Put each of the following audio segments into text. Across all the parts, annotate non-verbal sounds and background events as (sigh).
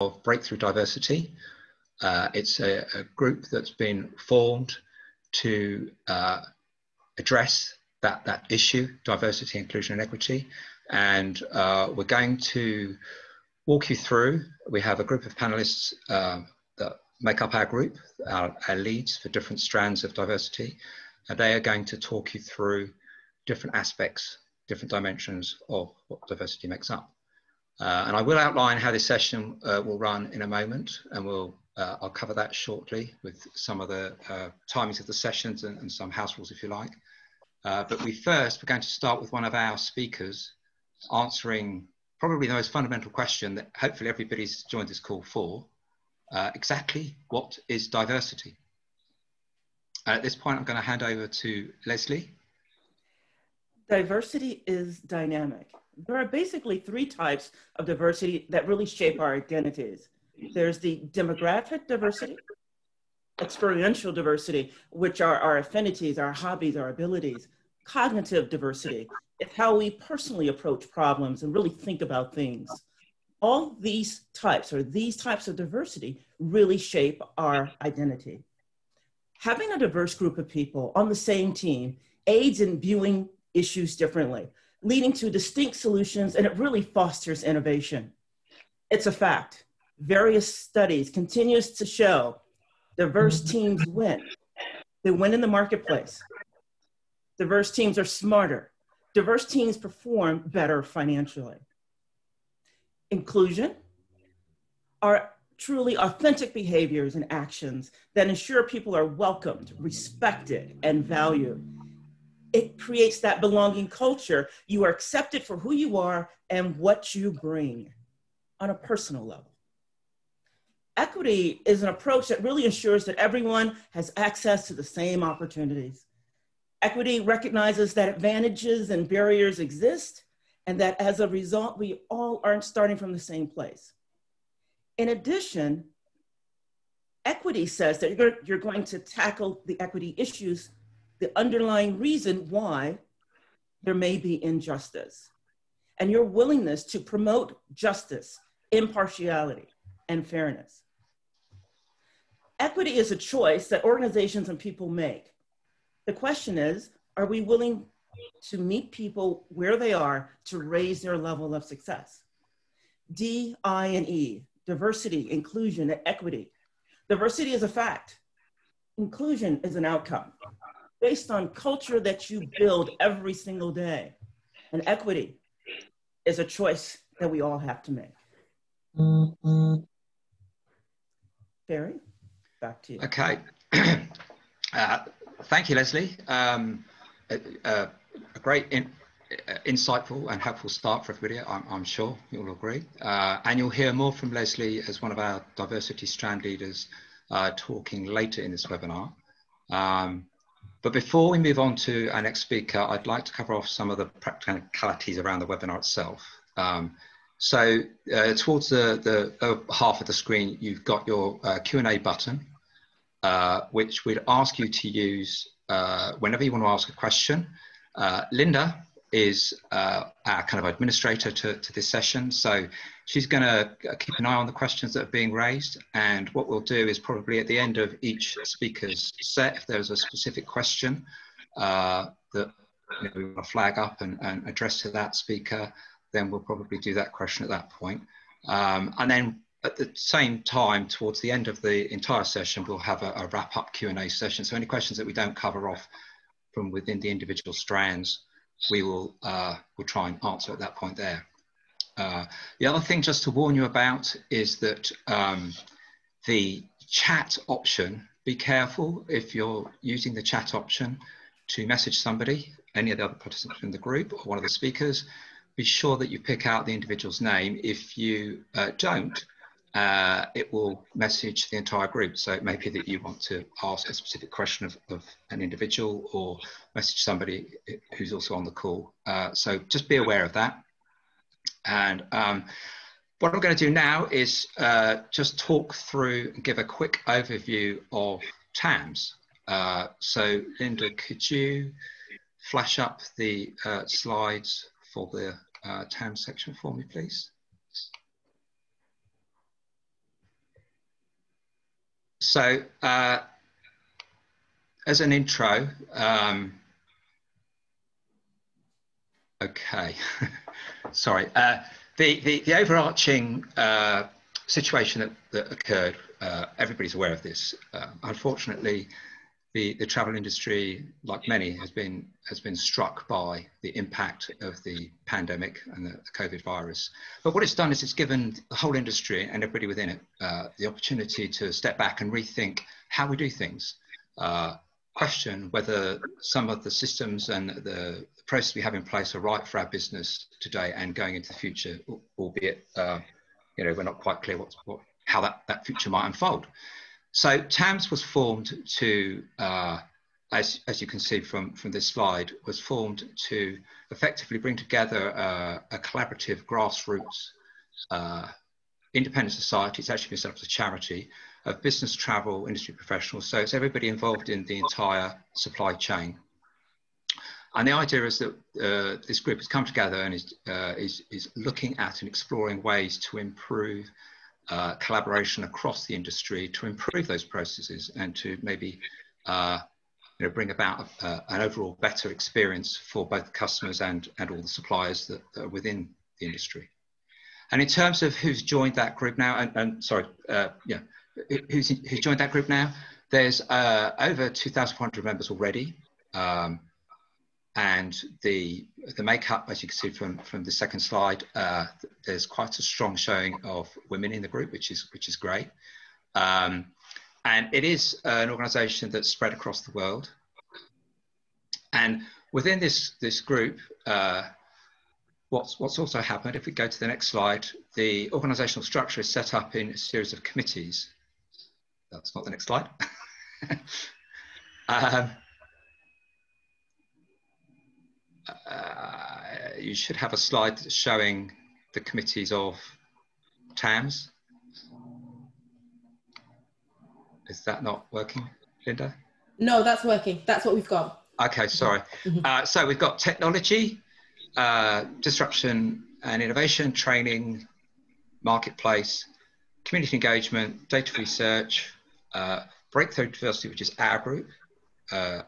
of Breakthrough Diversity. Uh, it's a, a, group that's been formed to uh, address that, that issue, diversity, inclusion, and equity. And uh, we're going to walk you through. We have a group of panelists uh, that make up our group, our, our, leads for different strands of diversity. And they are going to talk you through different aspects, different dimensions of what diversity makes up. Uh, and I will outline how this session uh, will run in a moment, and we'll, uh, I'll cover that shortly with some of the uh, timings of the sessions and, and, some house rules if you like. Uh, but we first, we're going to start with one of our speakers answering probably the most fundamental question that hopefully everybody's joined this call for. Uh, exactly what is diversity? at this point, I'm going to hand over to Leslie. Diversity is dynamic. There are basically three types of diversity that really shape our identities. There's the demographic diversity, experiential diversity, which are our affinities, our hobbies, our abilities, cognitive diversity, it's how we personally approach problems and really think about things. All these types or these types of diversity really shape our identity. Having a diverse group of people on the same team aids in viewing issues differently, leading to distinct solutions, and it really fosters innovation. It's a fact. Various studies continues to show diverse teams win. They win in the marketplace. Diverse teams are smarter, diverse teams perform better financially. Inclusion are truly authentic behaviors and actions that ensure people are welcomed, respected, and valued. It creates that belonging culture. You are accepted for who you are and what you bring on a personal level. Equity is an approach that really ensures that everyone has access to the same opportunities. Equity recognizes that advantages and barriers exist, and that as a result, we all aren't starting from the same place. In addition, equity says that you're, you're going to tackle the equity issues, the underlying reason why there may be injustice, and your willingness to promote justice, impartiality, and fairness. Equity is a choice that organizations and people make the question is, are we willing to meet people where they are to raise their level of success? D, I, and E, diversity, inclusion, and equity. Diversity is a fact. Inclusion is an outcome based on culture that you build every single day. And equity is a choice that we all have to make. Barry, back to you. Okay. (clears throat) uh, thank you, Leslie. Um, a, a, a, great, in, uh, insightful and helpful start for everybody, I'm, I'm sure you'll agree. Uh, and you'll hear more from Leslie as one of our diversity strand leaders uh, talking later in this webinar. Um, but before we move on to our next speaker, I'd like to cover off some of the practicalities around the webinar itself. Um, so uh, towards the, the uh, half of the screen, you've got your uh, Q&A button. Uh, which we'd ask you to use uh, whenever you want to ask a question. Uh, Linda is uh, our kind of administrator to, to this session, so she's going to keep an eye on the questions that are being raised. And what we'll do is probably at the end of each speaker's set, if there's a specific question uh, that you know, we want to flag up and, and address to that speaker, then we'll probably do that question at that point. Um, and then at the same time, towards the end of the entire session, we'll have a, a wrap-up Q&A session. So any questions that we don't cover off from within the individual strands, we will uh, we'll try and answer at that point there. Uh, the other thing just to warn you about is that um, the chat option, be careful if you're using the chat option to message somebody, any of the other participants in the group or one of the speakers, be sure that you pick out the individual's name. If you uh, don't, uh, it will message the entire group. So it may be that you want to ask a specific question of, of an individual or message somebody who's also on the call. Uh, so just be aware of that. And um, what I'm going to do now is uh, just talk through and give a quick overview of TAMS. Uh, so Linda, could you flash up the uh, slides for the uh, TAMS section for me, please? So uh, as an intro, um, okay, (laughs) sorry. Uh, the, the, the, overarching uh, situation that, that occurred, uh, everybody's aware of this. Uh, unfortunately, the, the travel industry, like many, has been has been struck by the impact of the pandemic and the, COVID virus. But what it's done is it's given the whole industry and everybody within it uh, the opportunity to step back and rethink how we do things. Uh, question whether some of the systems and the, the process we have in place are right for our business today and going into the future, albeit uh, you know we're not quite clear what, what how that, that future might unfold. So TAMS was formed to, uh, as, as you can see from, from this slide, was formed to effectively bring together uh, a collaborative grassroots uh, independent society. It's actually been set up as a charity of business travel industry professionals. So it's everybody involved in the entire supply chain. And the idea is that uh, this group has come together and is, uh, is, is looking at and exploring ways to improve uh, collaboration across the industry to improve those processes and to maybe uh, you know, bring about uh, an overall better experience for both customers and, and all the suppliers that, that, are within the industry. And in terms of who's joined that group now, and, and sorry, uh, yeah, who's, who's joined that group now, there's uh, over 2,400 members already. Um, and the the makeup, as you can see from from the second slide, uh, there's quite a strong showing of women in the group, which is which is great. Um, and it is an organisation that's spread across the world. And within this this group, uh, what's what's also happened, if we go to the next slide, the organisational structure is set up in a series of committees. That's not the next slide. (laughs) um, uh, you should have a slide showing the committees of TAMS. Is that not working, Linda? No, that's working. That's what we've got. Okay, sorry. Mm-hmm. uh, so we've got technology, uh, disruption and innovation, training, marketplace, community engagement, data research, uh, breakthrough diversity, which is our group, uh,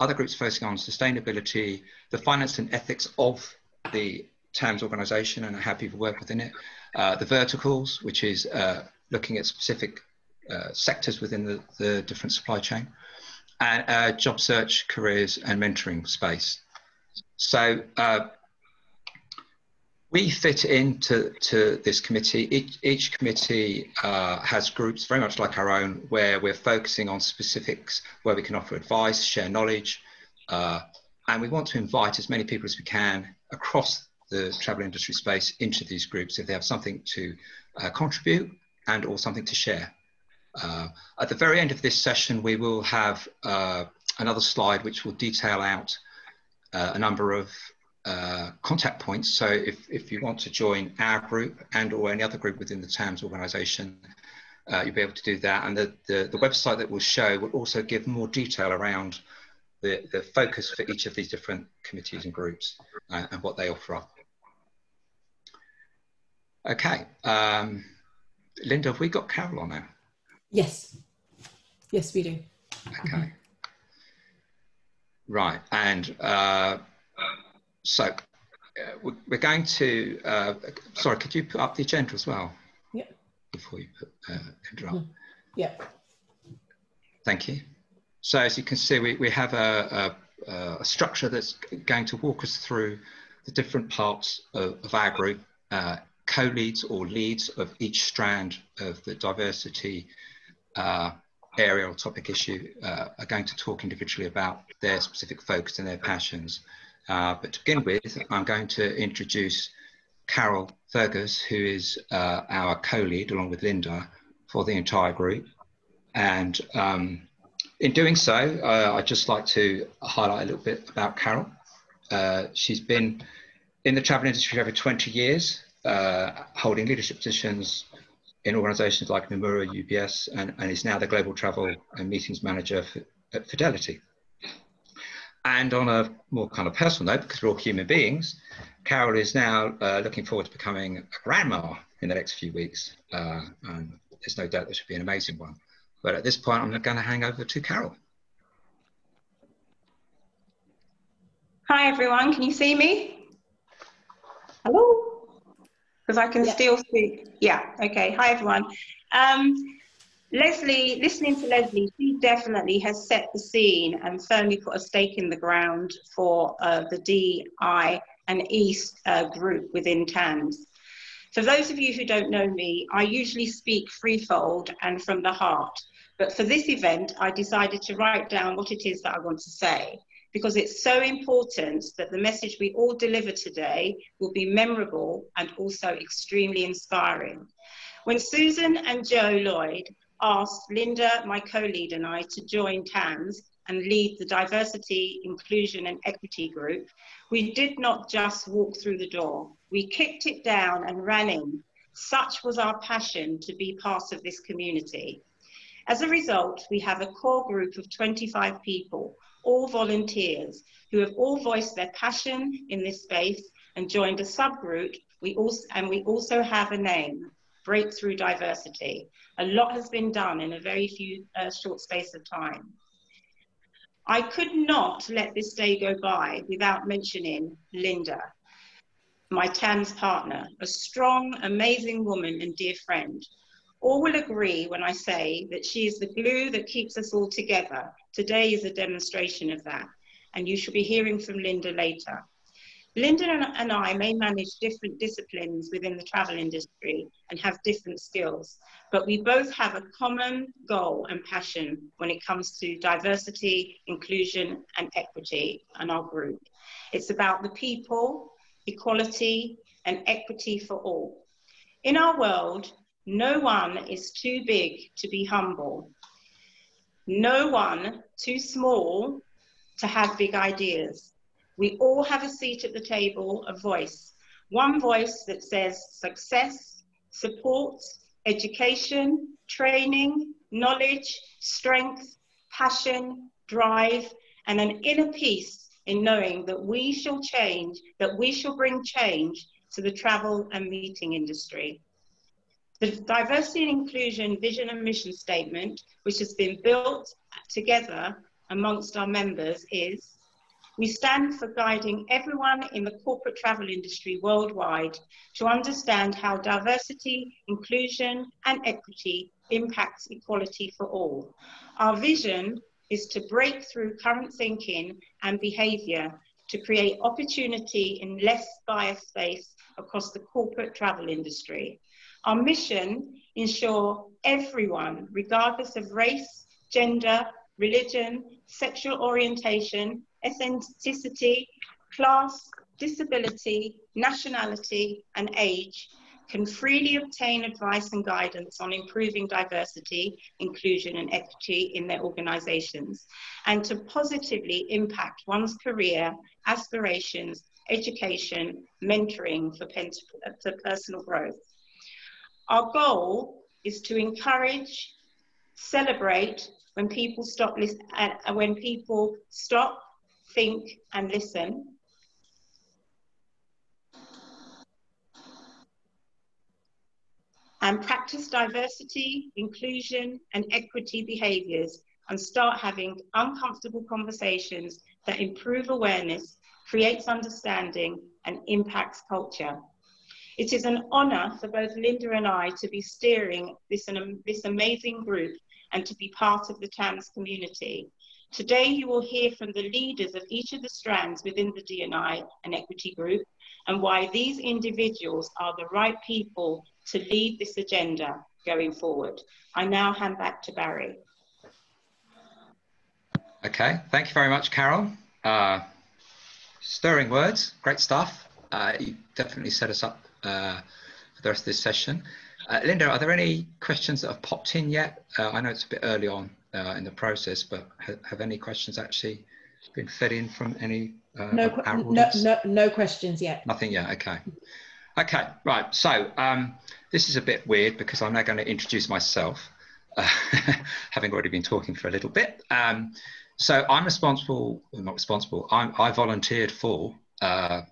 other groups focusing on sustainability, the finance and ethics of the TAMS organization and how people work within it, uh, the verticals, which is uh, looking at specific uh, sectors within the, the, different supply chain, and uh, job search, careers, and mentoring space. So uh, we fit into to this committee. Each, each committee uh, has groups very much like our own, where we're focusing on specifics, where we can offer advice, share knowledge, uh, and we want to invite as many people as we can across the travel industry space into these groups if they have something to uh, contribute and or something to share. Uh, at the very end of this session, we will have uh, another slide which will detail out uh, a number of uh, contact points. So if, if you want to join our group and or any other group within the TAMS organization, uh, you'll be able to do that. And the, the, the, website that will show will also give more detail around the, the focus for each of these different committees and groups uh, and what they offer up. Okay, um, Linda, have we got Carol on now? Yes, yes we do. Okay. Mm -hmm. Right, and uh, so uh, we're going to, uh, sorry, could you put up the agenda as well? Yeah. Before you put uh, interrupt. Mm. Yeah. Thank you. So as you can see, we, we have a, a, a structure that's going to walk us through the different parts of, of our group, uh, co-leads or leads of each strand of the diversity uh, area or topic issue uh, are going to talk individually about their specific focus and their passions. Uh, but to begin with, I'm going to introduce Carol Fergus, who is uh, our co-lead along with Linda for the entire group. And um, in doing so, uh, I'd just like to highlight a little bit about Carol. Uh, she's been in the travel industry for over 20 years, uh, holding leadership positions in organizations like Nomura, UBS, and, and is now the global travel and meetings manager for, at Fidelity. And on a more kind of personal note, because we're all human beings, Carol is now uh, looking forward to becoming a grandma in the next few weeks. Uh, and there's no doubt that should be an amazing one. But at this point, I'm going to hang over to Carol. Hi, everyone. Can you see me? Hello? Because I can Yeah. still see. Yeah, okay. Hi, everyone. Um, Leslie, listening to Leslie, she definitely has set the scene and firmly put a stake in the ground for uh, the DI and East uh, group within TAMS. For those of you who don't know me, I usually speak freefold and from the heart. But for this event, I decided to write down what it is that I want to say because it's so important that the message we all deliver today will be memorable and also extremely inspiring. When Susan and Joe Lloyd asked Linda, my co-lead, and I to join TAMS and lead the Diversity, Inclusion and Equity Group, we did not just walk through the door. We kicked it down and ran in. Such was our passion to be part of this community. As a result, we have a core group of 25 people, all volunteers, who have all voiced their passion in this space and joined a subgroup. We also, and we also have a name, Breakthrough Diversity. A lot has been done in a very few uh, short space of time. I could not let this day go by without mentioning Linda, my TAMS partner, a strong, amazing woman and dear friend. All will agree when I say that she is the glue that keeps us all together. Today is a demonstration of that, and you shall be hearing from Linda later. Linda and I may manage different disciplines within the travel industry and have different skills, but we both have a common goal and passion when it comes to diversity, inclusion, and equity in our group. It's about the people, equality, and equity for all. In our world, no one is too big to be humble. No one too small to have big ideas. We all have a seat at the table, a voice. One voice that says success, support, education, training, knowledge, strength, passion, drive, and an inner peace in knowing that we shall change, that we shall bring change to the travel and meeting industry. The diversity and inclusion vision and mission statement, which has been built together amongst our members, is we stand for guiding everyone in the corporate travel industry worldwide to understand how diversity, inclusion, and equity impacts equality for all. Our vision is to break through current thinking and behavior to create opportunity in less biased space across the corporate travel industry. Our mission ensure everyone, regardless of race, gender, religion, sexual orientation, ethnicity, class, disability, nationality, and age can freely obtain advice and guidance on improving diversity, inclusion, and equity in their organizations, and to positively impact one's career, aspirations, education, mentoring for, for personal growth. Our goal is to encourage, celebrate when people stop uh, when people stop, think, and listen. And practice diversity, inclusion, and equity behaviors and start having uncomfortable conversations that improve awareness, creates understanding, and impacts culture. It is an honor for both Linda and I to be steering this, this amazing group and to be part of the TAMS community. Today, you will hear from the leaders of each of the strands within the DNI and Equity Group and why these individuals are the right people to lead this agenda going forward. I now hand back to Barry. Okay, thank you very much, Carol. Uh, stirring words, great stuff. Uh, you definitely set us up uh, for the rest of this session. Uh, Linda, are there any questions that have popped in yet? Uh, I know it's a bit early on uh, in the process, but ha have any questions actually been fed in from any? Uh, no, no, no, no questions yet. Nothing yet. Okay. Okay. Right. So um, this is a bit weird because I'm now going to introduce myself, uh, (laughs) having already been talking for a little bit. Um, so I'm responsible, well, not responsible. I'm, I volunteered for uh,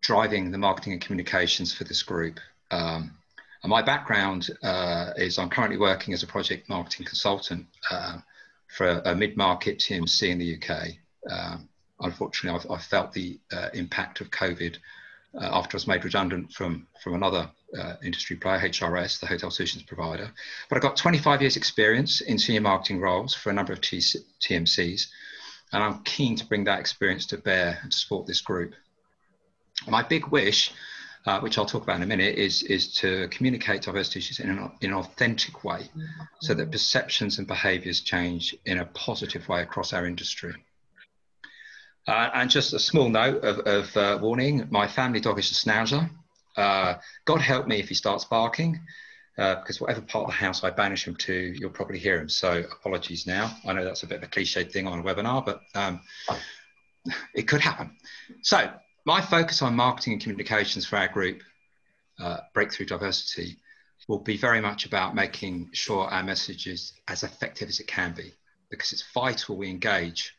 driving the marketing and communications for this group. Um, And my background uh, is I'm currently working as a project marketing consultant uh, for a, a mid-market TMC in the UK. Um, unfortunately, I've, I've, felt the uh, impact of COVID uh, after I was made redundant from, from another uh, industry player, HRS, the hotel solutions provider. But I've got 25 years experience in senior marketing roles for a number of TMCs, and I'm keen to bring that experience to bear and to support this group. My big wish, uh, which I'll talk about in a minute, is, is to communicate diversity issues in an, in an authentic way so that perceptions and behaviours change in a positive way across our industry. Uh, and just a small note of, of uh, warning my family dog is a schnauzer. Uh, God help me if he starts barking, uh, because whatever part of the house I banish him to, you'll probably hear him. So apologies now. I know that's a bit of a cliched thing on a webinar, but um, it could happen. So my focus on marketing and communications for our group, uh, Breakthrough Diversity, will be very much about making sure our message is as effective as it can be, because it's vital we engage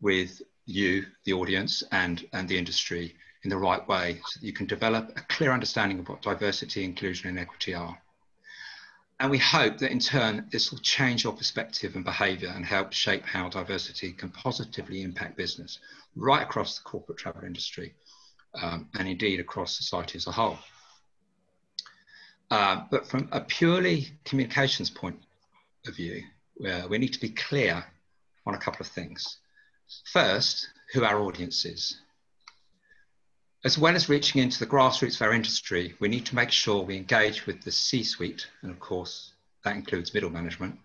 with you, the audience, and, and the industry in the right way so that you can develop a clear understanding of what diversity, inclusion, and equity are. And we hope that in turn, this will change your perspective and behavior and help shape how diversity can positively impact business right across the corporate travel industry um, and indeed across society as a whole. Uh, but from a purely communications point of view, we need to be clear on a couple of things. First, who our audience is. As well as reaching into the grassroots of our industry, we need to make sure we engage with the C suite, and of course, that includes middle management.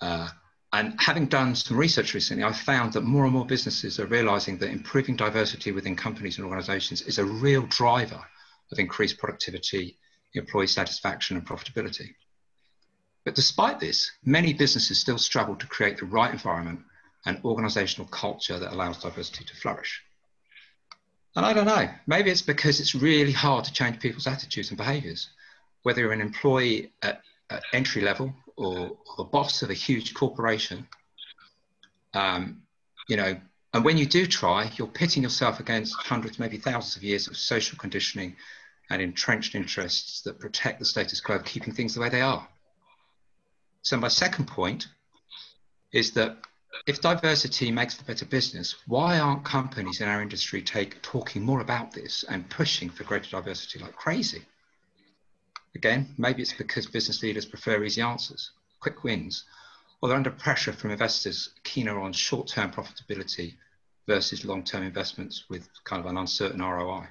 Uh, and having done some research recently, I found that more and more businesses are realizing that improving diversity within companies and organizations is a real driver of increased productivity, employee satisfaction, and profitability. But despite this, many businesses still struggle to create the right environment and organizational culture that allows diversity to flourish. And I don't know, maybe it's because it's really hard to change people's attitudes and behaviors. Whether you're an employee at, at entry level or, or, the boss of a huge corporation, um, you know, and when you do try, you're pitting yourself against hundreds, maybe thousands of years of social conditioning and entrenched interests that protect the status quo of keeping things the way they are. So, my second point is that if diversity makes for better business, why aren't companies in our industry take, talking more about this and pushing for greater diversity like crazy? Again, maybe it's because business leaders prefer easy answers, quick wins, or they're under pressure from investors keener on short term profitability versus long term investments with kind of an uncertain ROI.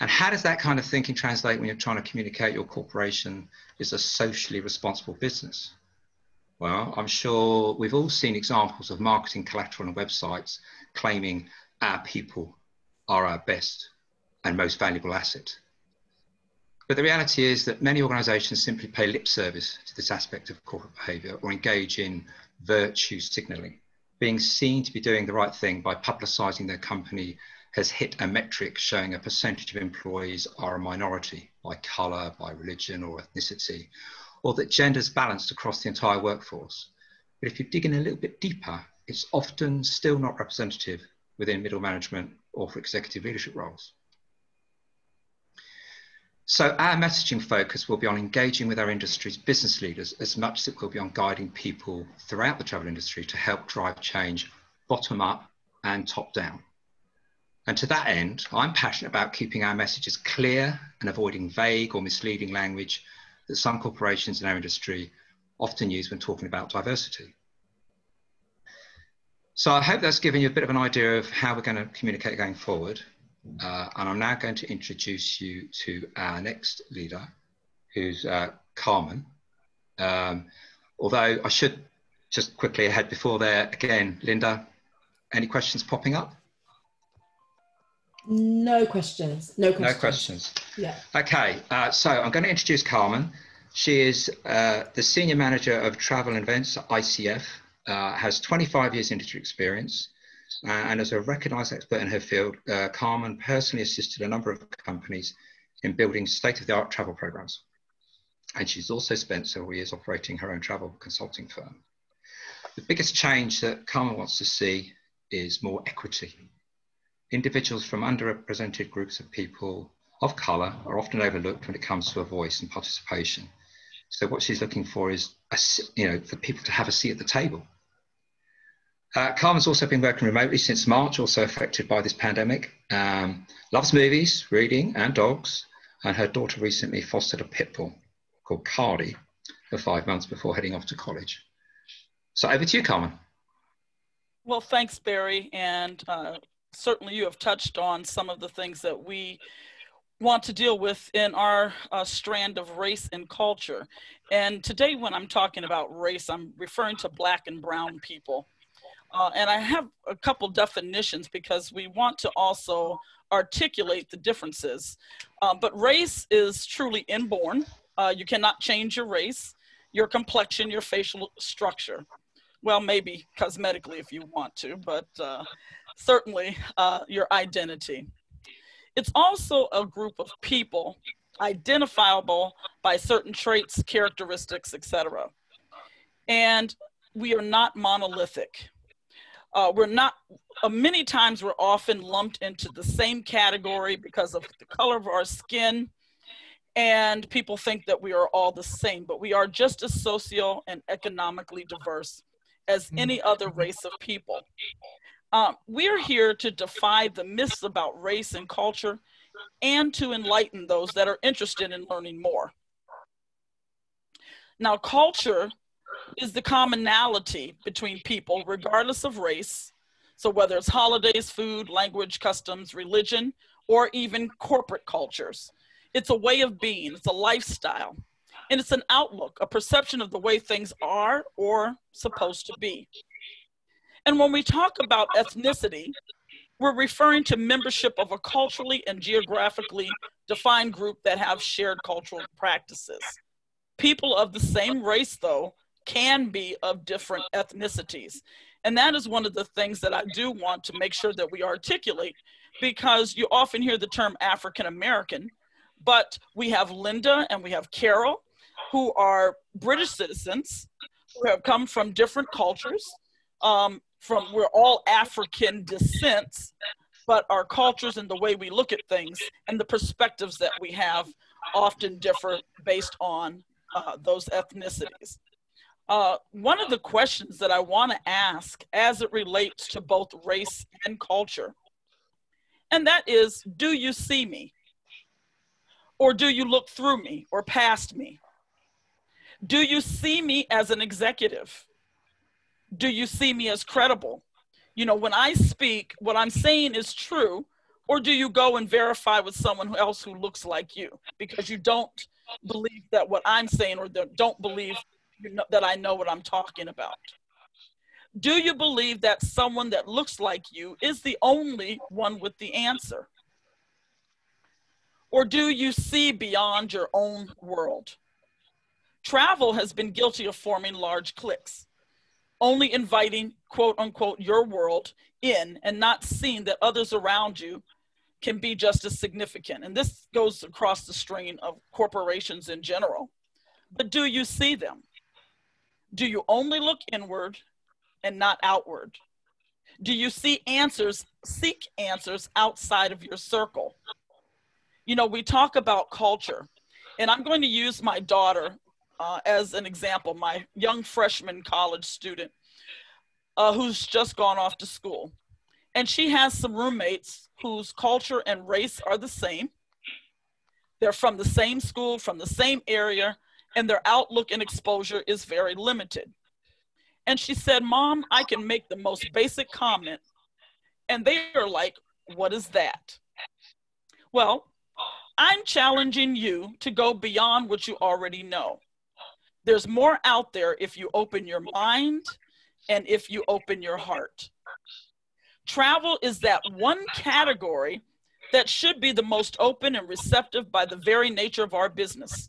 And how does that kind of thinking translate when you're trying to communicate your corporation is a socially responsible business? Well, I'm sure we've all seen examples of marketing collateral on websites claiming our people are our best and most valuable asset. But the reality is that many organizations simply pay lip service to this aspect of corporate behavior or engage in virtue signaling, being seen to be doing the right thing by publicizing their company has hit a metric showing a percentage of employees are a minority by color, by religion, or ethnicity, or that gender is balanced across the entire workforce. But if you dig in a little bit deeper, it's often still not representative within middle management or for executive leadership roles. So our messaging focus will be on engaging with our industry's business leaders as much as it will be on guiding people throughout the travel industry to help drive change bottom up and top down. And to that end, I'm passionate about keeping our messages clear and avoiding vague or misleading language that some corporations in our industry often use when talking about diversity. So I hope that's given you a bit of an idea of how we're going to communicate going forward. Uh, and I'm now going to introduce you to our next leader, who's uh, Carmen. Um, although I should just quickly ahead before there, again, Linda, any questions popping up? No questions. No questions. No questions. Yeah. Okay. Uh, so I'm going to introduce Carmen. She is uh, the senior manager of travel and events at ICF. Uh, has 25 years industry experience, uh, and as a recognised expert in her field, uh, Carmen personally assisted a number of companies in building state-of-the-art travel programs. And she's also spent several years operating her own travel consulting firm. The biggest change that Carmen wants to see is more equity individuals from underrepresented groups of people of colour are often overlooked when it comes to a voice and participation. So what she's looking for is, a, you know, for people to have a seat at the table. Uh, Carmen's also been working remotely since March, also affected by this pandemic. Um, loves movies, reading, and dogs. And her daughter recently fostered a pit bull called Cardi for five months before heading off to college. So over to you, Carmen. Well, thanks, Barry. And uh, certainly you have touched on some of the things that we want to deal with in our uh, strand of race and culture. And today, when I'm talking about race, I'm referring to black and brown people. Uh, and I have a couple definitions because we want to also articulate the differences. Uh, but race is truly inborn. Uh, you cannot change your race, your complexion, your facial structure. Well, maybe cosmetically if you want to, but uh, certainly uh, your identity. It's also a group of people identifiable by certain traits, characteristics, etc. And we are not monolithic. Uh, we're not, uh, many times we're often lumped into the same category because of the color of our skin. And people think that we are all the same, but we are just as socio and economically diverse as any other race of people. Um, we are here to defy the myths about race and culture and to enlighten those that are interested in learning more. Now, culture is the commonality between people, regardless of race. So, whether it's holidays, food, language, customs, religion, or even corporate cultures, it's a way of being, it's a lifestyle, and it's an outlook, a perception of the way things are or supposed to be. And when we talk about ethnicity, we're referring to membership of a culturally and geographically defined group that have shared cultural practices. People of the same race, though, can be of different ethnicities. And that is one of the things that I do want to make sure that we articulate because you often hear the term African American, but we have Linda and we have Carol who are British citizens who have come from different cultures um, from we're all African descents, but our cultures and the way we look at things and the perspectives that we have often differ based on uh, those ethnicities. Uh, one of the questions that I want to ask as it relates to both race and culture, and that is do you see me? Or do you look through me or past me? Do you see me as an executive? Do you see me as credible? You know, when I speak, what I'm saying is true, or do you go and verify with someone else who looks like you because you don't believe that what I'm saying or don't believe you know, that I know what I'm talking about? Do you believe that someone that looks like you is the only one with the answer? Or do you see beyond your own world? Travel has been guilty of forming large cliques only inviting quote unquote your world in and not seeing that others around you can be just as significant. And this goes across the strain of corporations in general. But do you see them? Do you only look inward and not outward? Do you see answers, seek answers outside of your circle? You know, we talk about culture, and I'm going to use my daughter uh, as an example, my young freshman college student uh, who's just gone off to school. And she has some roommates whose culture and race are the same. They're from the same school, from the same area, and their outlook and exposure is very limited. And she said, Mom, I can make the most basic comment. And they are like, What is that? Well, I'm challenging you to go beyond what you already know. There's more out there if you open your mind and if you open your heart. Travel is that one category that should be the most open and receptive by the very nature of our business.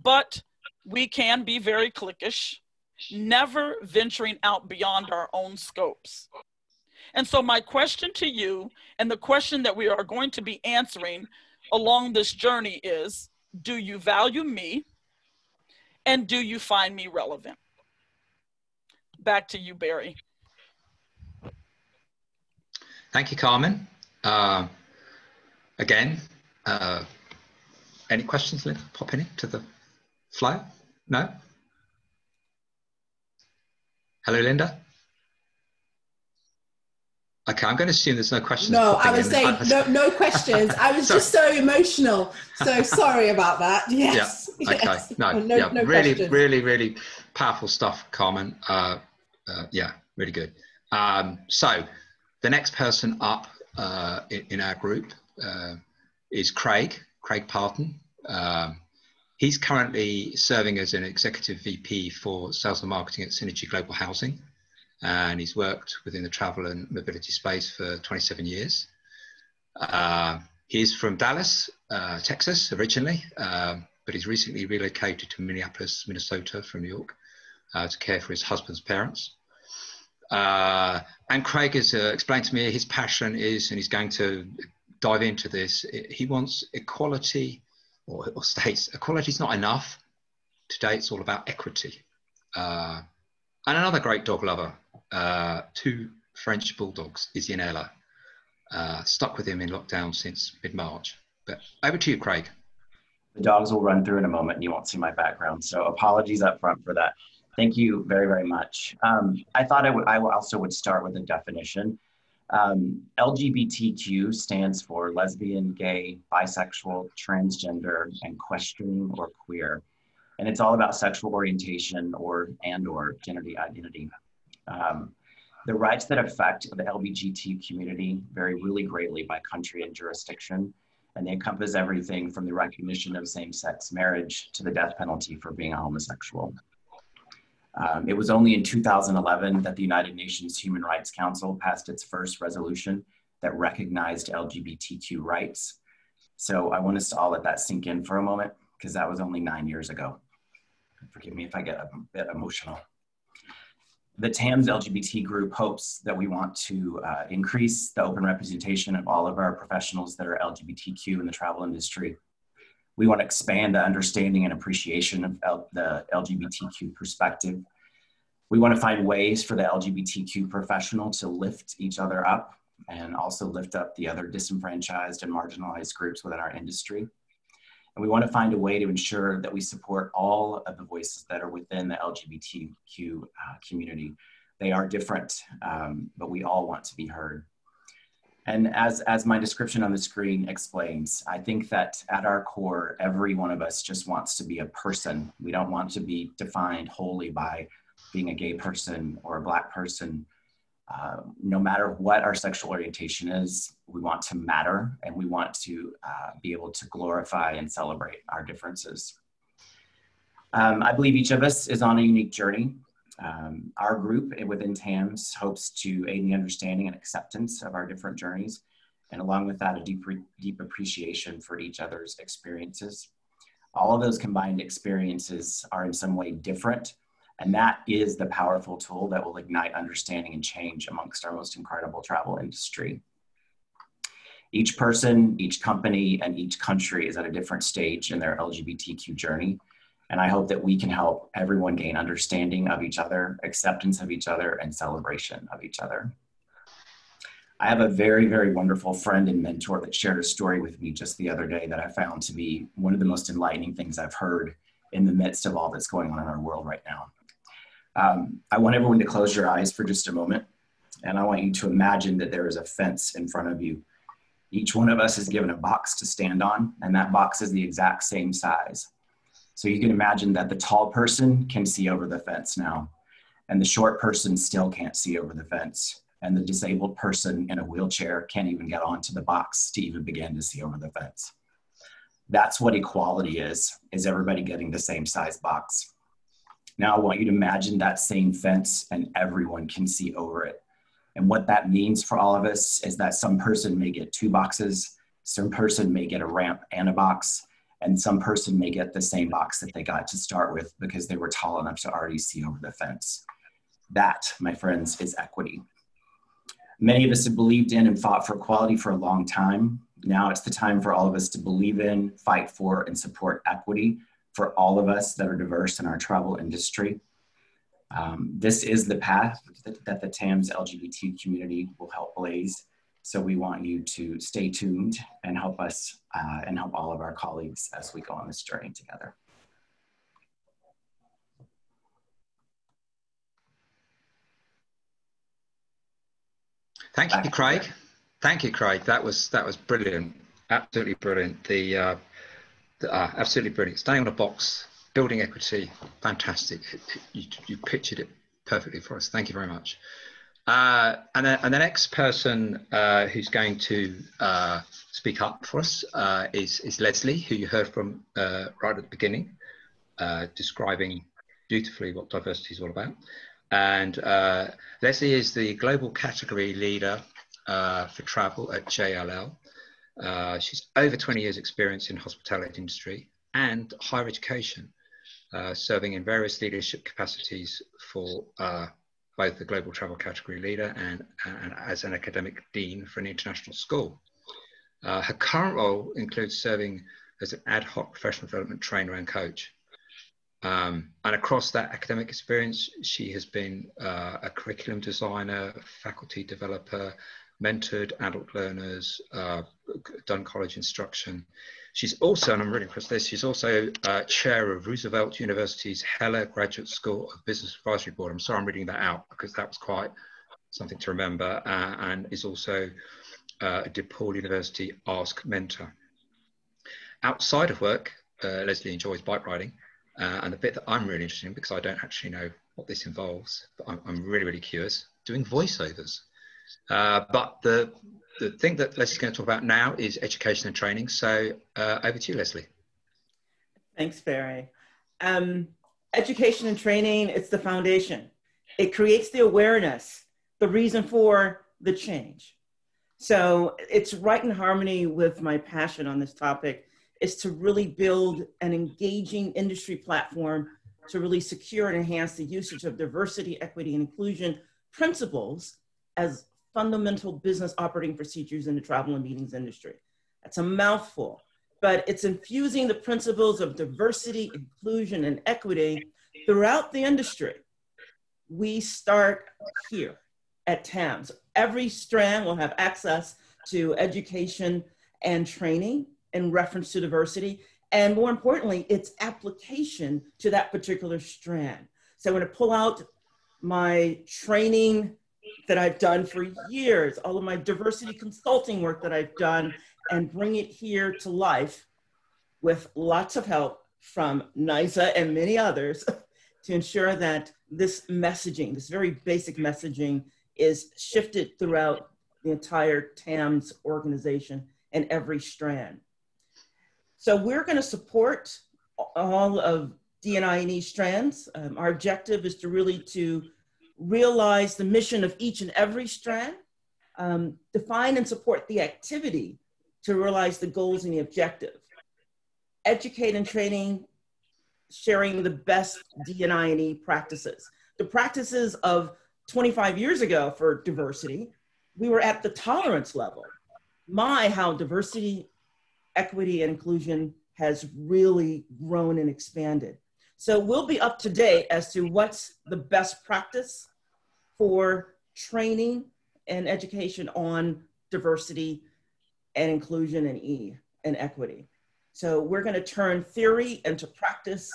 But we can be very cliquish, never venturing out beyond our own scopes. And so, my question to you, and the question that we are going to be answering along this journey is Do you value me? And do you find me relevant? Back to you, Barry. Thank you, Carmen. Uh, again, Uh, any questions, Linda? Pop in to the flow? No? Hello, Linda? Okay, I'm going to assume there's no questions. No, I was saying no, no questions. I was (laughs) just so emotional. So (laughs) sorry about that. Yes. Yeah. Okay. Yes. No. no. Yeah. No really, questions. really, really powerful stuff, Carmen. Uh, uh, yeah, really good. Um, so the next person up uh, in, in, our group uh, is Craig. Craig Parton. Um, he's currently serving as an executive VP for sales and marketing at Synergy Global Housing and he's worked within the travel and mobility space for 27 years. Uh, he's from Dallas, uh, Texas, originally, um, but he's recently relocated to Minneapolis, Minnesota from New York uh, to care for his husband's parents. Uh, and Craig has uh, explained to me his passion is, and he's going to dive into this, he wants equality, or, or states equality is not enough. Today it's all about equity. Uh, and another great dog lover, uh, two French bulldogs, Izzy and Ella. Uh, stuck with him in lockdown since mid March. But over to you, Craig. The dogs will run through in a moment and you won't see my background. So apologies up front for that. Thank you very, very much. Um, I thought I would, I also would start with a definition. Um, LGBTQ stands for lesbian, gay, bisexual, transgender, and questioning or queer. And it's all about sexual orientation or and or gender identity. Um, the rights that affect the LGBT community vary really greatly by country and jurisdiction, and they encompass everything from the recognition of same-sex marriage to the death penalty for being a homosexual. Um, it was only in 2011 that the United Nations Human Rights Council passed its first resolution that recognized LGBTQ rights. So I want us to all let that sink in for a moment because that was only nine years ago. Forgive me if I get a bit emotional the TAMS LGBT group hopes that we want to uh, increase the open representation of all of our professionals that are LGBTQ in the travel industry. We want to expand the understanding and appreciation of L the LGBTQ perspective. We want to find ways for the LGBTQ professional to lift each other up and also lift up the other disenfranchised and marginalized groups within our industry. And we want to find a way to ensure that we support all of the voices that are within the LGBTQ uh, community. They are different, um, but we all want to be heard. And as, as my description on the screen explains, I think that at our core, every one of us just wants to be a person. We don't want to be defined wholly by being a gay person or a black person uh, no matter what our sexual orientation is, we want to matter and we want to uh, be able to glorify and celebrate our differences. Um, I believe each of us is on a unique journey. Um, our group within TAMS hopes to aid in the understanding and acceptance of our different journeys, and along with that, a deep, deep appreciation for each other's experiences. All of those combined experiences are in some way different, and that is the powerful tool that will ignite understanding and change amongst our most incredible travel industry. Each person, each company, and each country is at a different stage in their LGBTQ journey. And I hope that we can help everyone gain understanding of each other, acceptance of each other, and celebration of each other. I have a very, very wonderful friend and mentor that shared a story with me just the other day that I found to be one of the most enlightening things I've heard in the midst of all that's going on in our world right now. Um, I want everyone to close your eyes for just a moment. And I want you to imagine that there is a fence in front of you. Each one of us is given a box to stand on, and that box is the exact same size. So you can imagine that the tall person can see over the fence now, and the short person still can't see over the fence. And the disabled person in a wheelchair can't even get onto the box to even begin to see over the fence. That's what equality is, is everybody getting the same size box. Now I want you to imagine that same fence and everyone can see over it. And what that means for all of us is that some person may get two boxes, some person may get a ramp and a box, and some person may get the same box that they got to start with because they were tall enough to already see over the fence. That, my friends, is equity. Many of us have believed in and fought for equality for a long time. Now it's the time for all of us to believe in, fight for, and support equity for all of us that are diverse in our travel industry. Um, this is the path that, that the TAMS LGBT community will help blaze. So we want you to stay tuned and help us uh, and help all of our colleagues as we go on this journey together. Thank you, Craig. Thank you, Craig. That was that was brilliant. Absolutely brilliant. The, uh, the uh, absolutely brilliant. Staying on a box, building equity, fantastic. You, you pictured it perfectly for us. Thank you very much. Uh, and, then, and the next person uh, who's going to uh, speak up for us uh, is, is Leslie, who you heard from uh, right at the beginning, uh, describing beautifully what diversity is all about. And Leslie is the global category leader for travel at JLL. She's over 20 years experience in hospitality industry and higher education, serving in various leadership capacities for both the global travel category leader and, and as an academic dean for an international school. Uh, her current role includes serving as an ad hoc professional development trainer and coach. Um, and across that academic experience, she has been uh, a curriculum designer, faculty developer, mentored adult learners, uh, done college instruction. She's also, and I'm really impressed with this, she's also uh, chair of Roosevelt University's Heller Graduate School of Business Advisory Board. I'm sorry I'm reading that out because that was quite something to remember, uh, and is also uh, a DePaul University Ask Mentor. Outside of work, uh, Leslie enjoys bike riding, uh, and the bit that I'm really interested in, because I don't actually know what this involves, but I'm, I'm really, really curious, doing voiceovers. Uh, but the the thing that Leslie's going to talk about now is education and training. So uh, over to you, Leslie. Thanks, Barry. Um, education and training, it's the foundation. It creates the awareness, the reason for the change. So it's right in harmony with my passion on this topic is to really build an engaging industry platform to really secure and enhance the usage of diversity, equity, and inclusion principles as fundamental business operating procedures in the travel and meetings industry. That's a mouthful, but it's infusing the principles of diversity, inclusion, and equity throughout the industry. We start here at TAMS. Every strand will have access to education and training in reference to diversity, and more importantly, its application to that particular strand. So I'm going to pull out my training that I've done for years, all of my diversity consulting work that I've done, and bring it here to life with lots of help from NISA and many others (laughs) to ensure that this messaging, this very basic messaging, is shifted throughout the entire TAMS organization and every strand. So we're going to support all of DNI and E strands. Um, our objective is to really to realize the mission of each and every strand, um, define and support the activity to realize the goals and the objective, educate and training, sharing the best DNI and E practices. The practices of 25 years ago for diversity, we were at the tolerance level. My, how diversity, equity, and inclusion has really grown and expanded. So we'll be up to date as to what's the best practice for training and education on diversity and inclusion and E and equity. So we're gonna turn theory into practice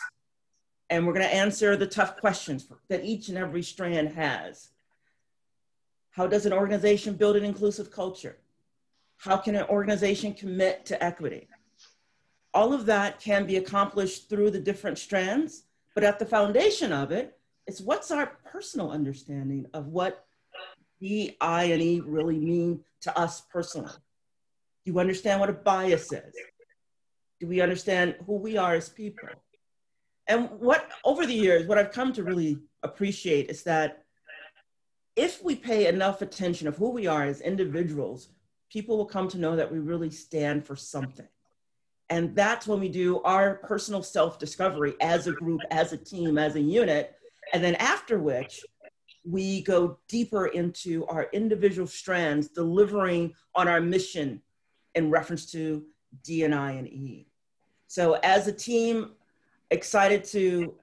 and we're gonna answer the tough questions that each and every strand has. How does an organization build an inclusive culture? How can an organization commit to equity? All of that can be accomplished through the different strands, but at the foundation of it, it's what's our personal understanding of what D, I, and E really mean to us personally. Do you understand what a bias is? Do we understand who we are as people? And what, over the years, what I've come to really appreciate is that if we pay enough attention of who we are as individuals, people will come to know that we really stand for something. And that's when we do our personal self discovery as a group, as a team, as a unit. And then after which, we go deeper into our individual strands, delivering on our mission in reference to DNI and E. So, as a team, excited to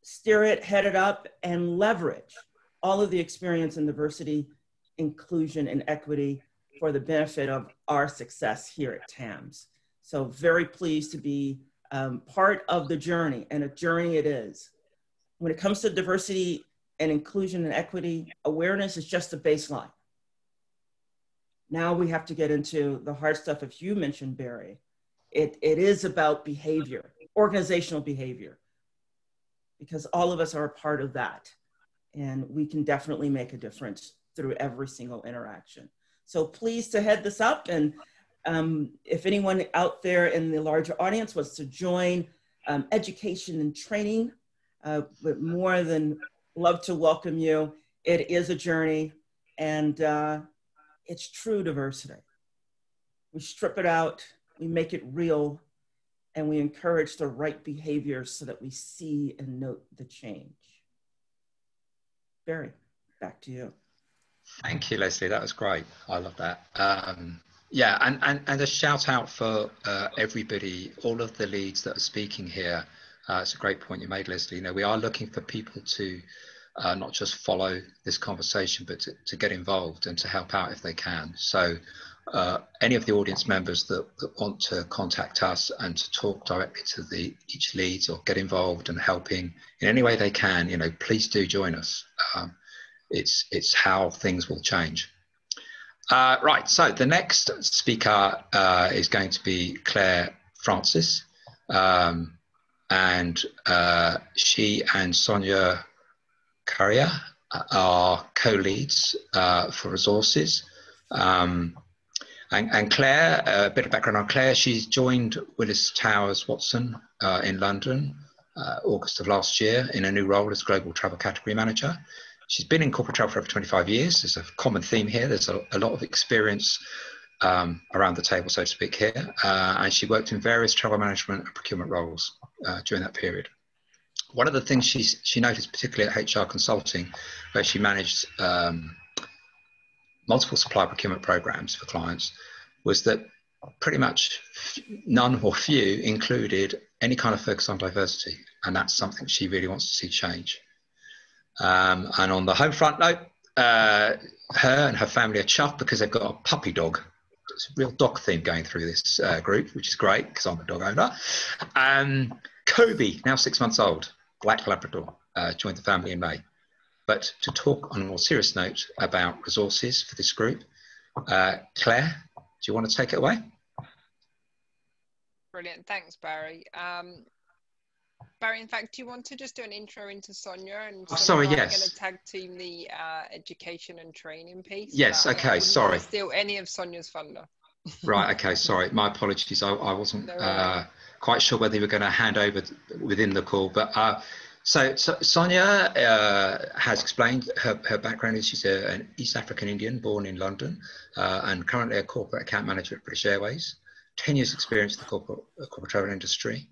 steer it, head it up, and leverage all of the experience in diversity, inclusion, and equity for the benefit of our success here at TAMS. So very pleased to be um, part of the journey, and a journey it is. When it comes to diversity and inclusion and equity, awareness is just the baseline. Now we have to get into the hard stuff, if you mentioned Barry. It, it is about behavior, organizational behavior, because all of us are a part of that. And we can definitely make a difference through every single interaction. So pleased to head this up. And um, if anyone out there in the larger audience wants to join um, education and training, uh, but more than love to welcome you. It is a journey and uh, it's true diversity. We strip it out, we make it real, and we encourage the right behaviors so that we see and note the change. Barry, back to you. Thank you, Leslie. That was great. I love that. Um, yeah, and, and, and a shout out for uh, everybody, all of the leads that are speaking here. Uh, it's a great point you made, Leslie. You know, we are looking for people to uh, not just follow this conversation, but to, to, get involved and to help out if they can. So, uh, any of the audience members that, that, want to contact us and to talk directly to the each leads or get involved and helping in any way they can, you know, please do join us. Um, it's it's how things will change. Uh, right. So the next speaker uh, is going to be Claire Francis. Um, and uh, she and Sonia Carrier are co-leads uh, for resources. Um, and, and, Claire, a bit of background on Claire, she's joined Willis Towers Watson uh, in London uh, August of last year in a new role as Global Travel Category Manager. She's been in corporate travel for over 25 years. There's a common theme here. There's a, a lot of experience um, around the table, so to speak, here. Uh, and she worked in various travel management and procurement roles uh, during that period. One of the things she, she noticed, particularly at HR Consulting, where she managed um, multiple supply procurement programs for clients, was that pretty much none or few included any kind of focus on diversity. And that's something she really wants to see change. Um, and on the home front note, uh, her and her family are chuffed because they've got a puppy dog it's a real dog theme going through this uh, group, which is great because I'm a dog owner. Um, Kobe, now six months old, Black Labrador, uh, joined the family in May. But to talk on a more serious note about resources for this group, uh, Claire, do you want to take it away? Brilliant, thanks, Barry. Um, Barry, in fact, do you want to just do an intro into Sonia and oh, sorry, yes. going to tag team the uh, education and training piece? Yes, okay, sorry. Steal any of Sonia's thunder. right, (laughs) okay, sorry. My apologies. I, I wasn't uh, quite sure whether you were going to hand over within the call, but uh, so, so, Sonia uh, has explained her, her background is she's a, an East African Indian born in London uh, and currently a corporate account manager at British Airways. 10 years experience in the corporate, corporate travel industry.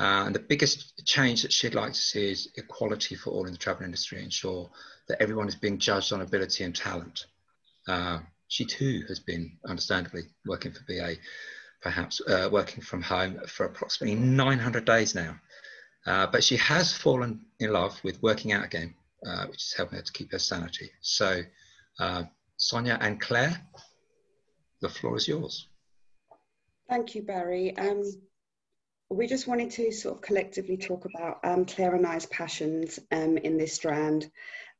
Uh, and the biggest change that she'd like to see is equality for all in the travel industry, ensure that everyone is being judged on ability and talent. Uh, she too has been, understandably, working for BA, perhaps uh, working from home for approximately 900 days now. Uh, but she has fallen in love with working out again, uh, which is helping her to keep her sanity. So, uh, Sonia and Claire, the floor is yours. Thank you, Barry. Um, we just wanted to sort of collectively talk about um, Claire and I's passions um, in this strand.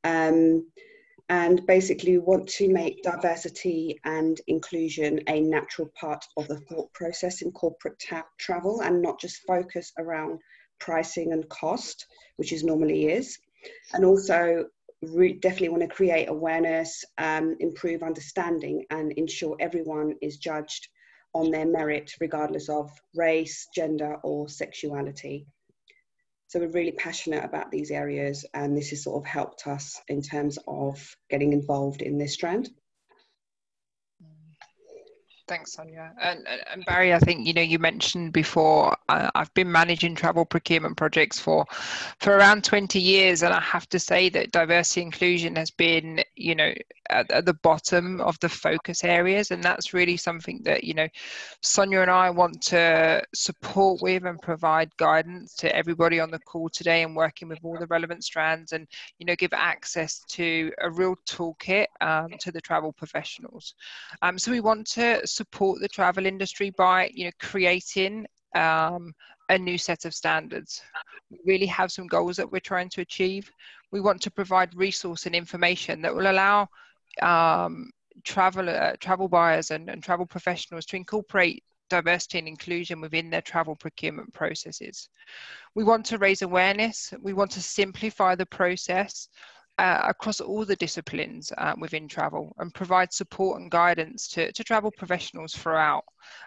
Um, and basically want to make diversity and inclusion a natural part of the thought process in corporate ta- travel and not just focus around pricing and cost, which is normally is. And also re- definitely want to create awareness, um, improve understanding and ensure everyone is judged on their merit, regardless of race, gender, or sexuality. So we're really passionate about these areas, and this has sort of helped us in terms of getting involved in this strand. Thanks, Sonia. And, and, Barry, I think you know you mentioned before. Uh, I've been managing travel procurement projects for for around 20 years, and I have to say that diversity inclusion has been you know at, at, the bottom of the focus areas, and that's really something that you know Sonia and I want to support with and provide guidance to everybody on the call today, and working with all the relevant strands, and you know give access to a real toolkit um, to the travel professionals. Um, so we want to support the travel industry by you know creating um, a new set of standards. We really have some goals that we're trying to achieve. We want to provide resource and information that will allow um, travel uh, travel buyers and, and travel professionals to incorporate diversity and inclusion within their travel procurement processes. We want to raise awareness. We want to simplify the process uh, across all the disciplines uh, within travel and provide support and guidance to, to travel professionals throughout.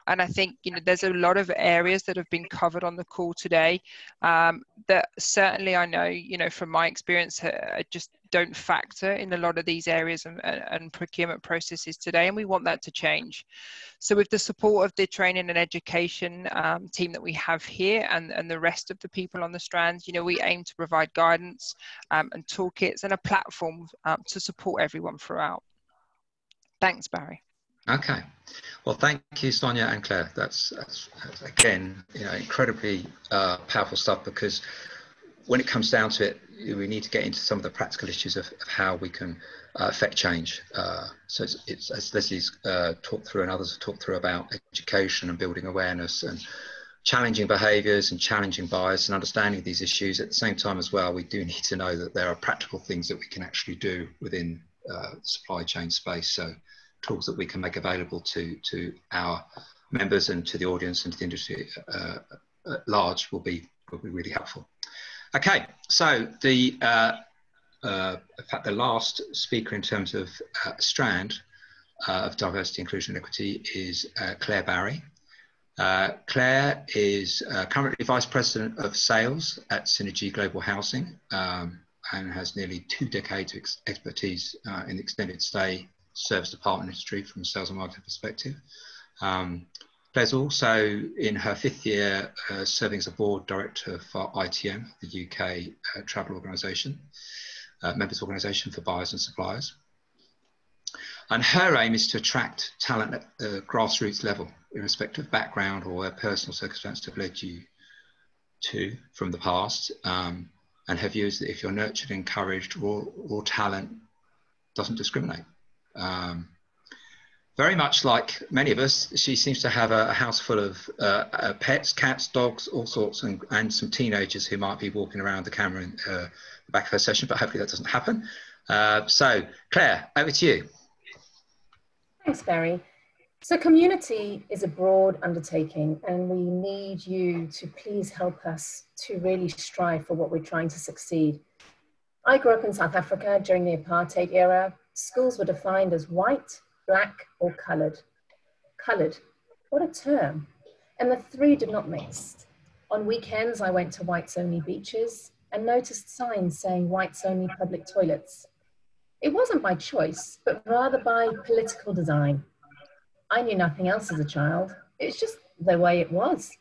And I think you know there's a lot of areas that have been covered on the call today um, that certainly I know you know from my experience uh, just don't factor in a lot of these areas and, and, procurement processes today, and we want that to change. So, with the support of the training and education um, team that we have here and, and the rest of the people on the strands, you know, we aim to provide guidance um, and toolkits and a platform um, to support everyone throughout. Thanks, Barry. Okay. Well, thank you, Sonia and Claire. That's, that's, that's again, you know, incredibly uh, powerful stuff because when it comes down to it, we need to get into some of the practical issues of, of how we can uh, affect change. Uh, so it's, it's, as Leslie's uh, talked through and others have talked through about education and building awareness and challenging behaviours and challenging bias and understanding these issues. At the same time as well, we do need to know that there are practical things that we can actually do within uh, the supply chain space. So tools that we can make available to, to our members and to the audience and to the industry uh, at large will be, will be really helpful. Okay, so the uh, uh, fact the last speaker in terms of uh, strand uh, of diversity, inclusion, and equity is uh, Claire Barry. Uh, Claire is currently Vice President of Sales at Synergy Global Housing um, and has nearly two decades of ex expertise in the extended stay serviced apartment industry from a sales and marketing perspective. Um, Claire's also in her fifth year uh, serving as a board director for ITM, the UK uh, travel organisation, uh, members organisation for buyers and suppliers. And her aim is to attract talent at the grassroots level, irrespective of background or where personal circumstances have led you to from the past. Um, and her view is that if you're nurtured, encouraged, raw, raw talent doesn't discriminate. Um, very much like many of us, she seems to have a, a house full of uh, uh, pets, cats, dogs, all sorts, and, and, some teenagers who might be walking around the camera in uh, the back of her session, but hopefully that doesn't happen. Uh, so, Claire, over to you. Thanks, Barry. So, community is a broad undertaking, and we need you to please help us to really strive for what we're trying to succeed. I grew up in South Africa during the apartheid era. Schools were defined as white, black or coloured. Coloured, what a term. And the three did not mix. On weekends, I went to whites only beaches and noticed signs saying whites only public toilets. It wasn't by choice, but rather by political design. I knew nothing else as a child. It was just the way it was.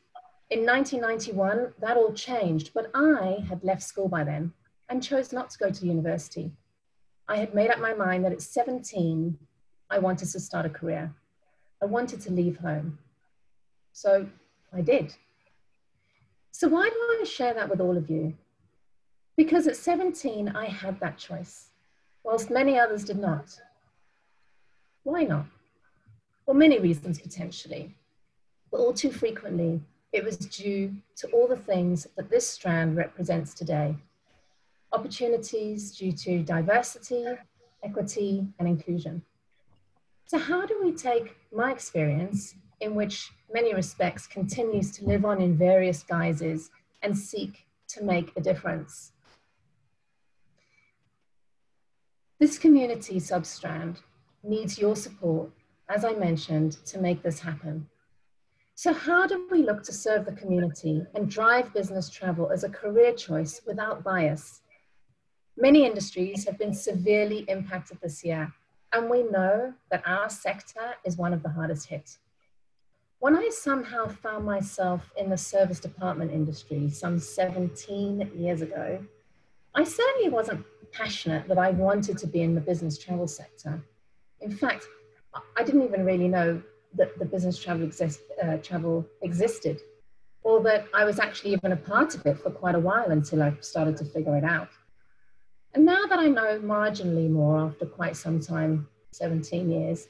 In 1991, that all changed, but I had left school by then and chose not to go to university. I had made up my mind that at 17, I wanted to start a career. I wanted to leave home. So I did. So why do I share that with all of you? Because at 17, I had that choice, whilst many others did not. Why not? Well, many reasons potentially, but all too frequently, it was due to all the things that this strand represents today. Opportunities due to diversity, equity, and inclusion. So, how do we take my experience, in which many respects continues to live on in various guises, and seek to make a difference? This community substrand needs your support, as I mentioned, to make this happen. So, how do we look to serve the community and drive business travel as a career choice without bias? Many industries have been severely impacted this year and we know that our sector is one of the hardest hit. when I somehow found myself in the serviced apartment industry some 17 years ago, I certainly wasn't passionate that I wanted to be in the business travel sector. In fact, I didn't even really know that the business travel, exist, uh, travel existed or that I was actually even a part of it for quite a while until I started to figure it out. And now that I know marginally more after quite some time, 17 years,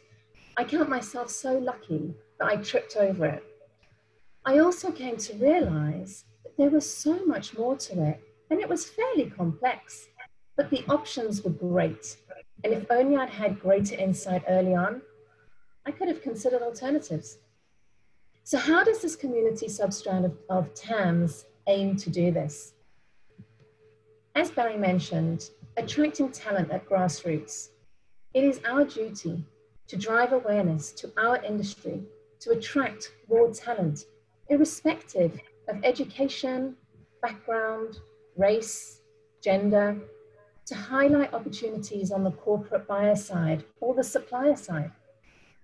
I count myself so lucky that I tripped over it. I also came to realize that there was so much more to it, and it was fairly complex, but the options were great. And if only I'd had greater insight early on, I could have considered alternatives. So, how does this community substrand of, of TAMS aim to do this? As Barry mentioned, attracting talent at grassroots. It is our duty to drive awareness to our industry to attract raw talent, irrespective of education, background, race, gender, to highlight opportunities on the corporate buyer side or the supplier side,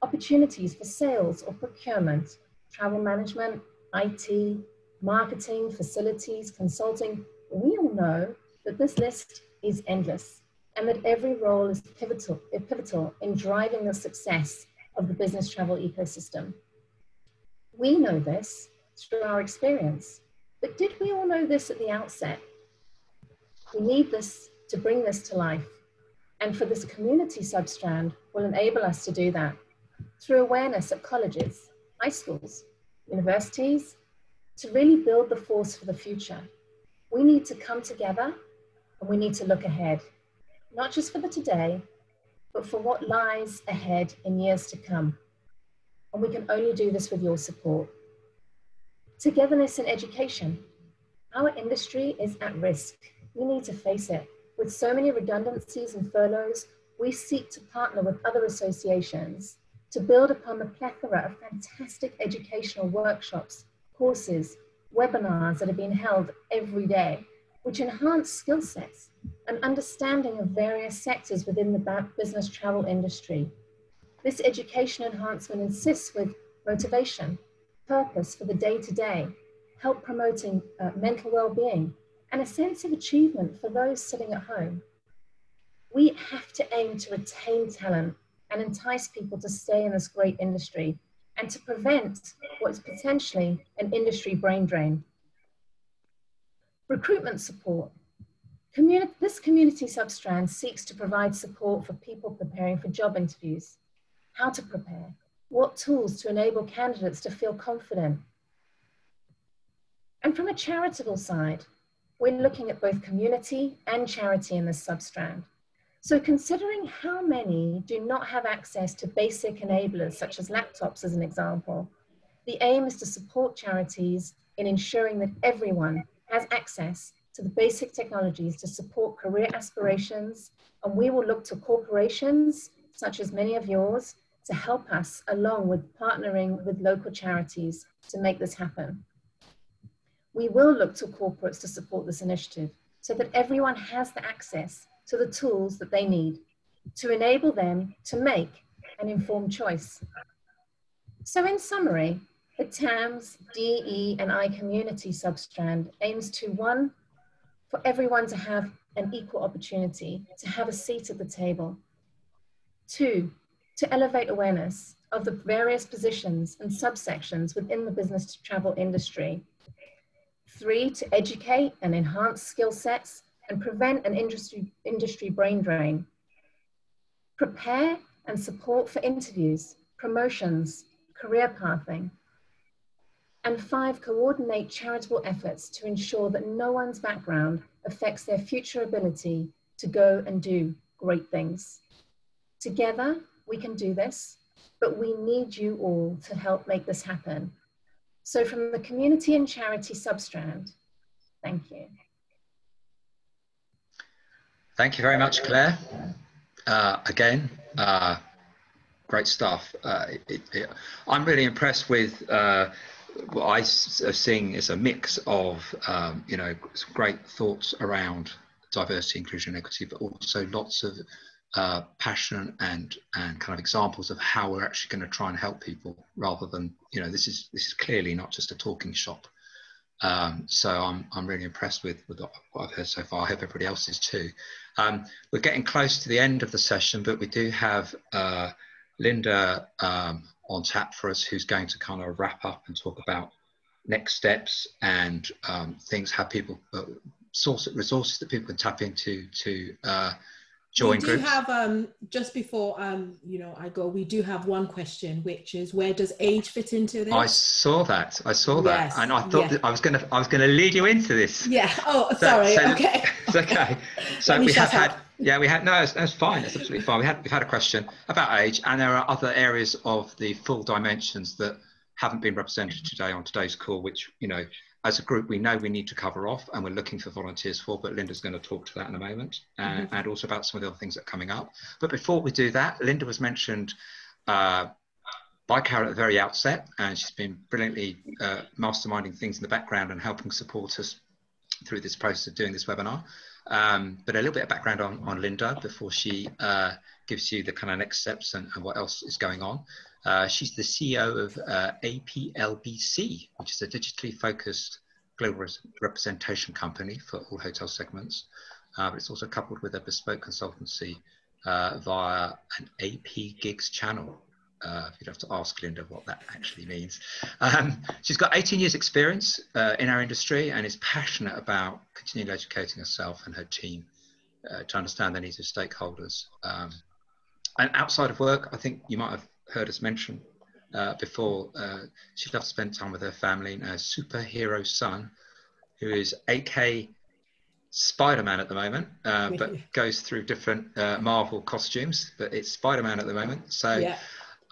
opportunities for sales or procurement, travel management, IT, marketing, facilities, consulting. We all know that this list is endless and that every role is pivotal, eh, pivotal in driving the success of the business travel ecosystem. We know this through our experience, but did we all know this at the outset? We need this to bring this to life, and for this community substrand will enable us to do that through awareness at colleges, high schools, universities, to really build the force for the future. We need to come together and we need to look ahead, not just for the today, but for what lies ahead in years to come and we can only do this with your support. Togetherness in education. Our industry is at risk. We need to face it. With so many redundancies and furloughs, we seek to partner with other associations to build upon the plethora of fantastic educational workshops, courses, webinars that are being held every day, which enhance skill sets and understanding of various sectors within the business travel industry this education enhancement insists with motivation, purpose for the day to day, help promoting uh, mental well being, and a sense of achievement for those sitting at home. We have to aim to retain talent and entice people to stay in this great industry and to prevent what's potentially an industry brain drain. Recruitment support. Communi this community substrand seeks to provide support for people preparing for job interviews how to prepare, what tools to enable candidates to feel confident. And from a charitable side, we're looking at both community and charity in this substrand. So considering how many do not have access to basic enablers, such as laptops as an example, the aim is to support charities in ensuring that everyone has access to the basic technologies to support career aspirations. And we will look to corporations, such as many of yours, to help us along with partnering with local charities to make this happen. We will look to corporates to support this initiative so that everyone has the access to the tools that they need to enable them to make an informed choice. So in summary, the TAMS, DE, and I community substrand aims to one, for everyone to have an equal opportunity to have a seat at the table. Two, to elevate awareness of the various positions and subsections within the business to travel industry. Three, to educate and enhance skill sets and prevent an industry, industry brain drain. Prepare and support for interviews, promotions, career pathing. And five, coordinate charitable efforts to ensure that no one's background affects their future ability to go and do great things. Together, we can do this, but we need you all to help make this happen. So from the community and charity substrand, thank you. Thank you very much, Claire. Uh, again, uh, great stuff. Uh, it, it, I'm really impressed with uh, what I am seeing is a mix of, um, you know, great thoughts around diversity, inclusion, and equity, but also lots of uh, passion and and kind of examples of how we're actually going to try and help people rather than you know this is this is clearly not just a talking shop um, so I'm, I'm really impressed with, with what I've heard so far. I hope everybody else is too. Um, we're getting close to the end of the session, but we do have uh, Linda um, on tap for us, who's going to kind of wrap up and talk about next steps and um, things, how people, uh, source resources that people can tap into to uh, join we do groups. have um, just before um, you know I go. We do have one question, which is where does age fit into this? I saw that. I saw that, Yes, and I thought yeah. that I was going to I was going to lead you into this. yeah. Oh, So- sorry. so- okay. (laughs) It's okay. (laughs) So we have had. Yeah, we had, no, that's, that's fine. That's absolutely fine. We had, we've had a question about age, and there are other areas of the full dimensions that haven't been represented today on today's call, which, you know, as a group, we know we need to cover off and we're looking for volunteers for, but Linda's going to talk to that in a moment and, and also about some of the other things that are coming up. But before we do that, Linda was mentioned uh, by Carol at the very outset, and she's been brilliantly uh, masterminding things in the background and helping support us through this process of doing this webinar. Um, but a little bit of background on, on Linda before she uh, gives you the kind of next steps and, and what else is going on. Uh, she's the CEO of uh, APLBC, which is a digitally focused global res- representation company for all hotel segments. Uh, but it's also coupled with a bespoke consultancy uh, via an AP Gigs channel. Uh, you'd have to ask Linda what that actually means. Um, she's got 18 years experience uh, in our industry and is passionate about continually educating herself and her team uh, to understand the needs of stakeholders. Um, and outside of work, I think you might have heard us mention uh, before, uh, she loves to spend time with her family and her superhero son, who is AK Spider-Man at the moment, uh, but (laughs) goes through different uh, Marvel costumes, but it's Spider-Man at the moment. So Yeah.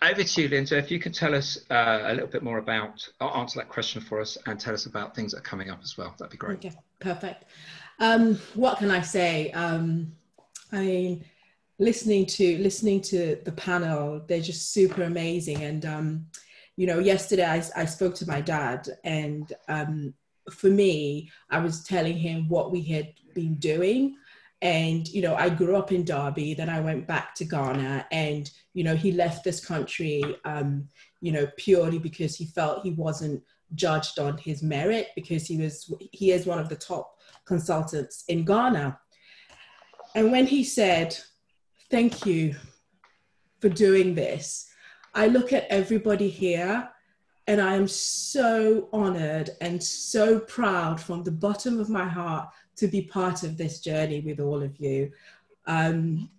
Over to you, Linda. If you could tell us uh, a little bit more about, answer that question for us, and tell us about things that are coming up as well. That'd be great. Okay, perfect. Um, what can I say? Um, I mean, listening to listening to the panel, they're just super amazing. And um, you know, yesterday I, I spoke to my dad, and um, for me, I was telling him what we had been doing. And you know, I grew up in Derby, then I went back to Ghana, and you know, he left this country, um, you know, purely because he felt he wasn't judged on his merit because he was he is one of the top consultants in Ghana. And when he said, "Thank you for doing this," I look at everybody here and I am so honored and so proud from the bottom of my heart to be part of this journey with all of you. Um,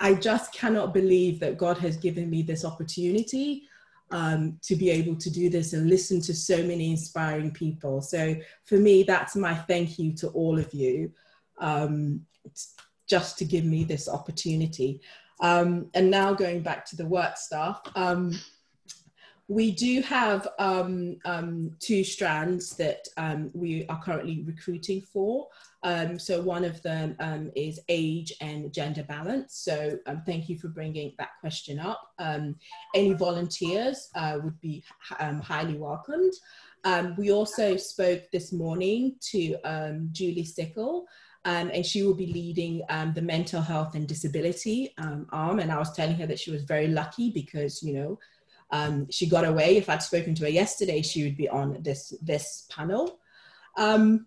I just cannot believe that God has given me this opportunity um, to be able to do this and listen to so many inspiring people. So for me, that's my thank you to all of you, um, just to give me this opportunity. Um, and now going back to the work stuff, um, we do have um, um, two strands that um, we are currently recruiting for. Um, so one of them um, is age and gender balance. So um, thank you for bringing that question up. Any volunteers uh, would be highly welcomed. We also spoke this morning to Julie Stickle, um, and she will be leading um, the mental health and disability um, arm. And I was telling her that she was very lucky because, you know, um, she got away. If I'd spoken to her yesterday, she would be on this this panel. Um,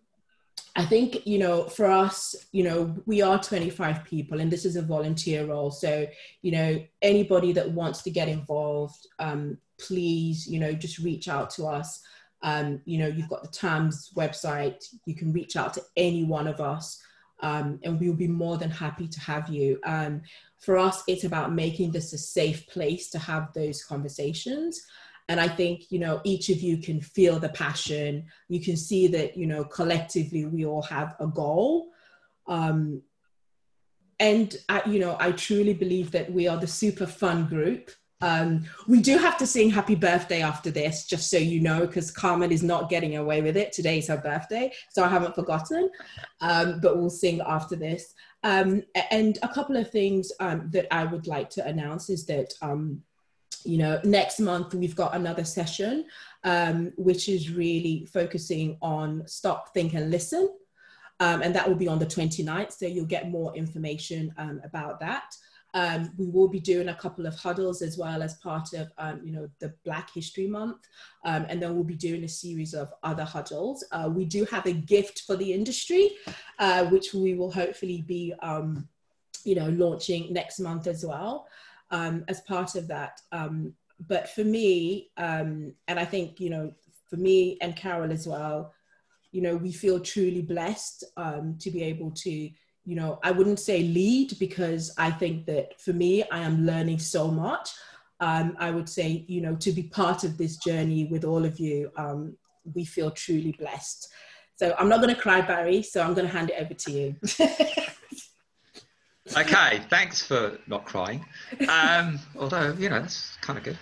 I think you know for us, you know, we are 25 people, and this is a volunteer role. So you know, anybody that wants to get involved, um, please, you know, just reach out to us. Um, you know, you've got the TAMS website. You can reach out to any one of us, um, and we'll be more than happy to have you. Um, for us, it's about making this a safe place to have those conversations. And I think, you know, each of you can feel the passion. You can see that, you know, collectively we all have a goal. Um, and, I, you know, I truly believe that we are the super fun group. Um, we do have to sing happy birthday after this, just so you know, because Carmen is not getting away with it. Today is her birthday, so I haven't forgotten. Um, but we'll sing after this. Um, and a couple of things um, that I would like to announce is that, um, you know, next month we've got another session, um, which is really focusing on stop, think, and listen. um, and that will be on the 29th. So you'll get more information um, about that. Um, we will be doing a couple of huddles as well as part of, um, you know, the Black History Month, um, and then we'll be doing a series of other huddles. Uh, we do have a gift for the industry, uh, which we will hopefully be, um, you know, launching next month as well um, as part of that. Um, but for me, and I think, you know, for me and Carol as well, you know, we feel truly blessed to be able to you know, I wouldn't say lead because I think that for me, I am learning so much. Um, I would say, you know, to be part of this journey with all of you, um, we feel truly blessed. So I'm not going to cry, Barry. So I'm going to hand it over to you. (laughs) okay, thanks for not crying. Um, although, you know, that's kind of good.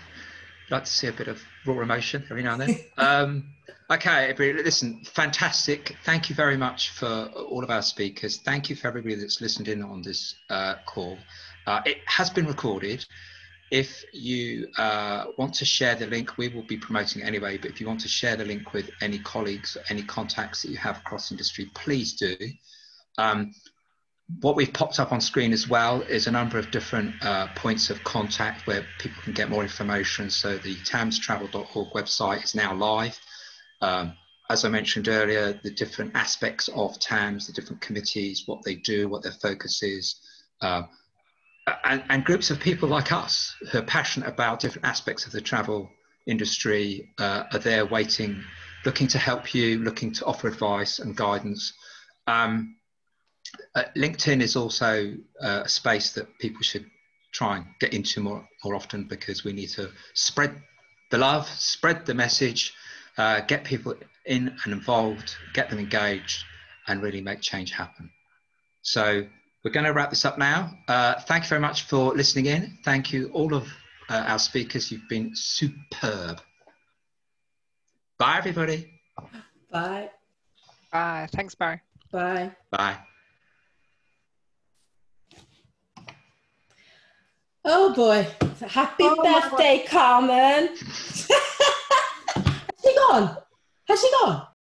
I'd like to see a bit of raw emotion every now and then. (laughs) Um, Okay, everybody, listen, fantastic. Thank you very much for all of our speakers. Thank you for everybody that's listened in on this uh, call. Uh, it has been recorded. If you uh, want to share the link, we will be promoting it anyway, but if you want to share the link with any colleagues, or any contacts that you have across industry, please do. Um, what we've popped up on screen as well is a number of different uh, points of contact where people can get more information. So the tamstravel.org website is now live. Um, as I mentioned earlier, the different aspects of TAMS, the different committees, what they do, what their focus is, uh, and, and, groups of people like us who are passionate about different aspects of the travel industry uh, are there waiting, looking to help you, looking to offer advice and guidance. Um, uh, LinkedIn is also uh, a space that people should try and get into more, more often because we need to spread the love, spread the message, uh, get people in and involved, get them engaged, and really make change happen. So we're going to wrap this up now. Uh, thank you very much for listening in. Thank you, all of uh, our speakers. You've been superb. Bye, everybody. Bye. Bye. Thanks, Barry. Bye. Bye. Oh boy. Happy oh birthday, Carmen. (laughs) Has she gone? Has she gone?